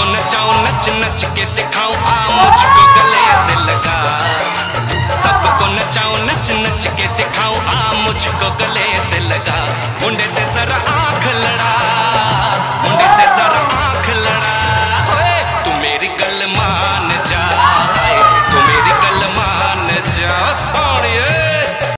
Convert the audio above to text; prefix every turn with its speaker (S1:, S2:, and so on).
S1: सबको नचाऊं, नच नच के दिखाऊँ आ मुझको गले से लगा। सबको नचाऊं, नच नच के दिखाऊँ आ मुझको गले से लगा।